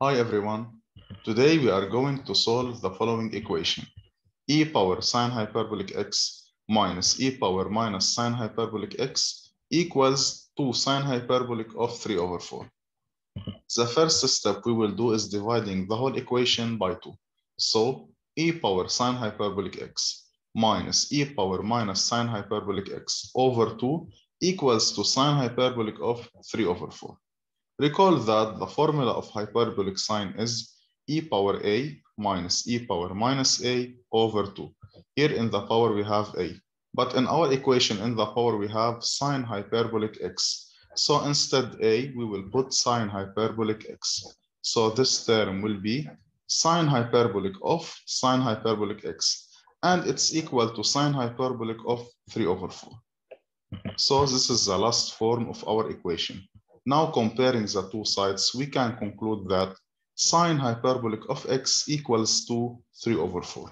Hi everyone. Today we are going to solve the following equation. e power sine hyperbolic x minus e power minus sine hyperbolic x equals 2 sine hyperbolic of 3 over 4. The first step we will do is dividing the whole equation by 2. So e power sine hyperbolic x minus e power minus sine hyperbolic x over 2 equals to sine hyperbolic of 3 over 4. Recall that the formula of hyperbolic sine is e power a minus e power minus a over 2. Here in the power we have a, but in our equation in the power we have sine hyperbolic x. So instead a, we will put sine hyperbolic x. So this term will be sine hyperbolic of sine hyperbolic x, and it's equal to sine hyperbolic of 3 over 4. So this is the last form of our equation. Now comparing the two sides, we can conclude that sine hyperbolic of x equals to 3 over 4.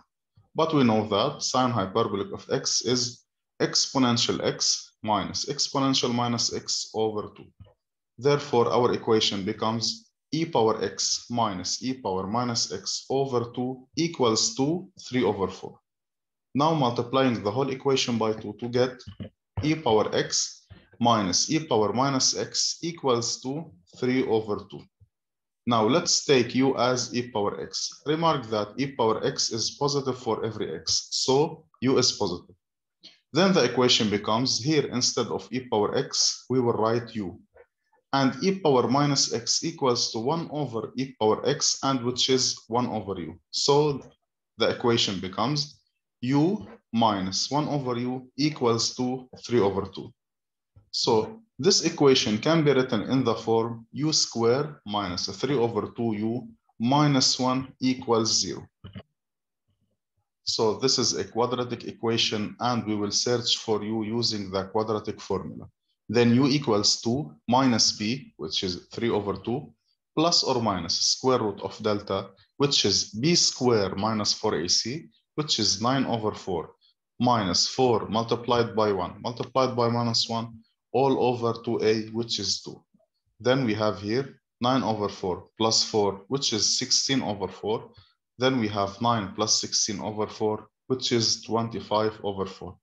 But we know that sine hyperbolic of x is exponential x minus exponential minus x over 2. Therefore, our equation becomes e power x minus e power minus x over 2 equals to 3 over 4. Now multiplying the whole equation by 2 to get e power x minus e power minus x equals to 3 over 2. Now let's take u as e power x. Remark that e power x is positive for every x, so u is positive. Then the equation becomes here instead of e power x, we will write u. And e power minus x equals to 1 over e power x, and which is 1 over u. So the equation becomes u minus 1 over u equals to 3 over 2. So this equation can be written in the form u square minus 3 over 2u minus 1 equals 0. So this is a quadratic equation and we will search for u using the quadratic formula. Then u equals 2 minus b, which is 3 over 2, plus or minus square root of delta, which is b square minus 4ac, which is 9 over 4, minus 4 multiplied by 1, multiplied by minus 1, all over 2a, which is 2. Then we have here 9 over 4 plus 4, which is 16 over 4. Then we have 9 plus 16 over 4, which is 25 over 4.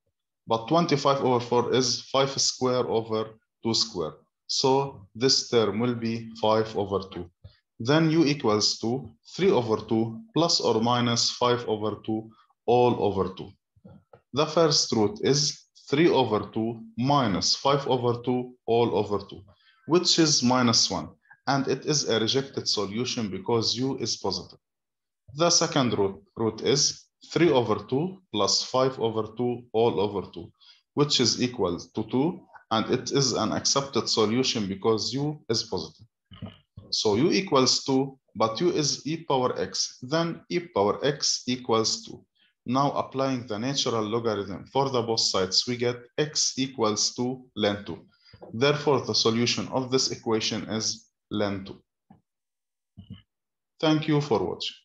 But 25 over 4 is 5 square over 2 square. So this term will be 5 over 2. Then u equals to 3 over 2 plus or minus 5 over 2 all over 2. The first root is 3 over 2 minus 5 over 2 all over 2, which is minus 1. And it is a rejected solution because u is positive. The second root, root is 3 over 2 plus 5 over 2 all over 2, which is equal to 2. And it is an accepted solution because u is positive. So u equals 2, but u is e power x. Then e power x equals 2. Now applying the natural logarithm for the both sides, we get x equals to ln 2. Therefore, the solution of this equation is ln 2. Thank you for watching.